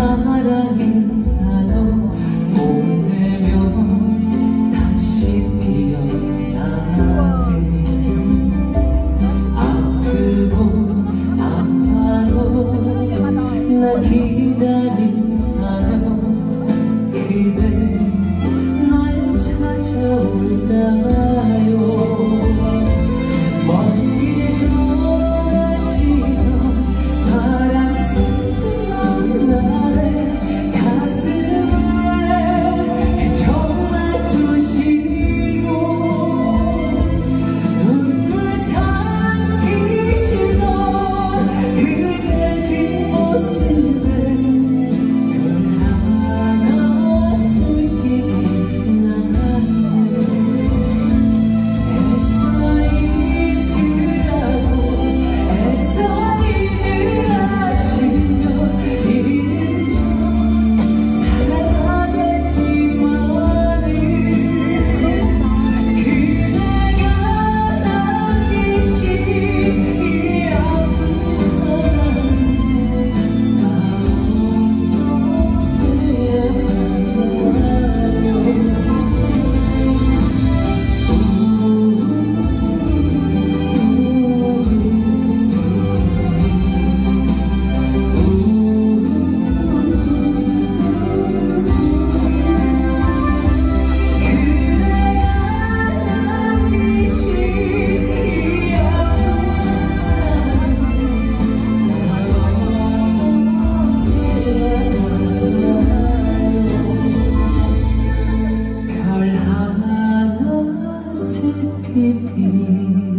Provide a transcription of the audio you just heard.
सहारा है could be